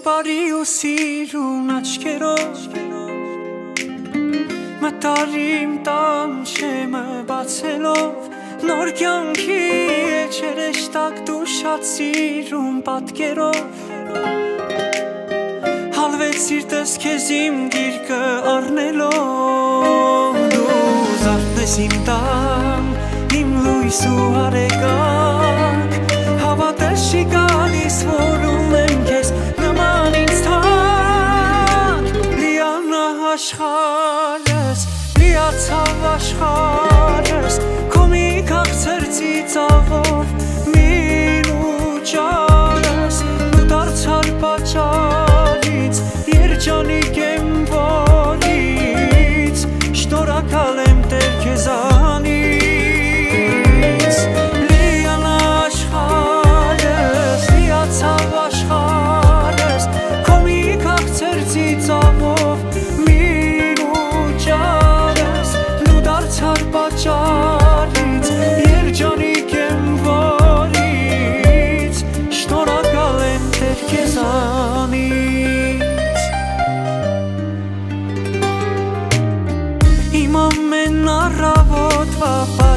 բարի ու սիրուն աչքերով Մտարիմ տան շեմը բացելով Նոր կյանքի եջերեշտակ դու շատ սիրուն պատկերով Հալվեց սիրտս կեզ իմ գիրկը արնելով Դու զարտնես իմ տան, իմ լույս ու արեկան լիացավ աշխարս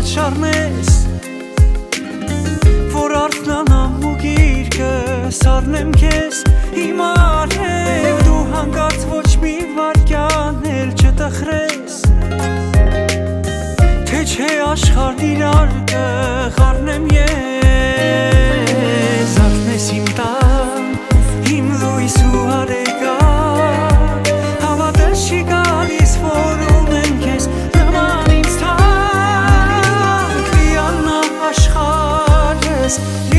առավոտվա պատճառն ես Որ արթնանամ ու գիրկը սառնեմ քեզ Իմ արև դու հանգարց Podcast.